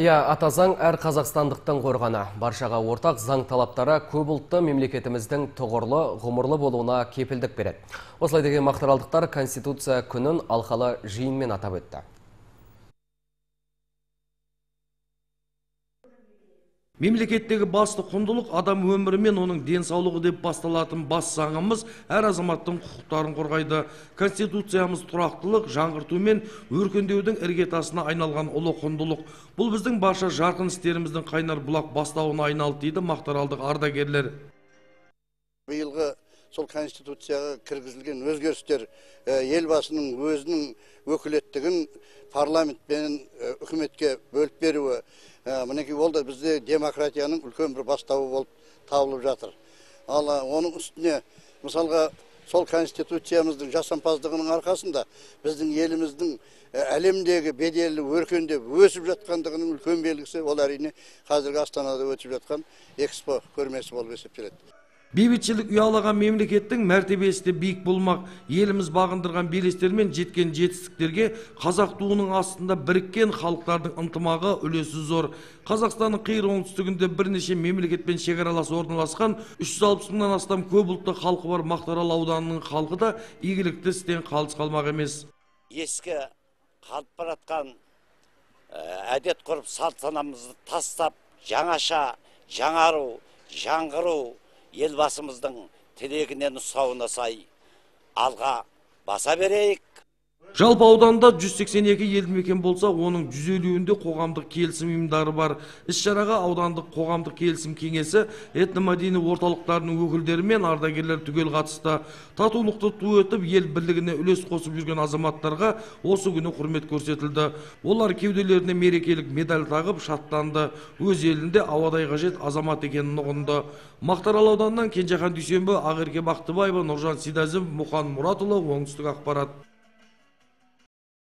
Иә, ата заң әр қазақстандықтың қорғаны. Баршаға ортақ заң талаптары көп ұлтты мемлекетіміздің тұғырлы, ғұмырлы болуына кепілдік береді. Осылай деген мақтаралдықтар Конституция күнін алқалы жиынмен атап өтті. Мемлекеттегі басты құндылық адам өмірі мен оның денсаулығы деп басталатын бас заңымыз әр азаматтың құқықтарын қорғайды. Конституциямыз тұрақтылық, жаңғырту мен өркендеудің іргетасына айналған ұлы құндылық. Бұл біздің барша жарқын істеріміздің қайнар бұлақ бастауына айналды дейді мақтаралдық ардагерлер. биылғы сол конституцияға кіргізілген өзгерістер елбасының өзінің өкілеттігін парламент пен үкіметке бөліп беруі мінекей ол да бізде демократияның үлкен бір бастауы болып табылып жатыр. Ал оның үстіне мысалға сол конституциямыздың жасампаздығының арқасында біздің еліміздің әлемдегі беделі өркендеп өсіп жатқандығының үлкен белгісі ол әрине қазіргі астанада өтіп жатқан экспо көрмесі болып есептеледі. Бейбітшілік ұялаған мемлекеттің мәртебесі де биік болмақ. Еліміз бағындырған белестер мен жеткен жетістіктерге қазақ туының астында біріккен халықтардың ынтымағы үлесі зор. Қазақстанның қиыр оңтүстігінде бірнеше мемлекетпен шекаралас орналасқан 360 мыңнан астам көп ұлтты халқы бар Мақтарал ауданының халқы да игілікті істен қалыс қалмақ емес. ескі қалып бара жатқан ә, әдет ғұрып салт санамызды тастап жаңаша жаңару жаңғыру елбасымыздың тілегіне нұсқауына сай алға баса берейік. Жалпы ауданда 182 елді мекен болса, оның 150-інде қоғамдық келісім ұйымдары бар. Іс-шараға аудандық қоғамдық келісім кеңесі, этномәдени орталықтарының өкілдері мен ардагерлер түгел қатысты. Татулықты ту өтіп, ел бірлігіне үлес қосып жүрген азаматтарға осы күні құрмет көрсетілді. Олар кеуделеріне мерекелік медаль тағып шаттанды. Өз елінде ауадай қажет азамат екенін ұғынды. Мақтарал ауданынан Кенжехан Дүйсенбі, Ақерке Бақтыбаева, Нұржан Сидазов, Мұқан Мұратұлы, оңтүстік ақпарат.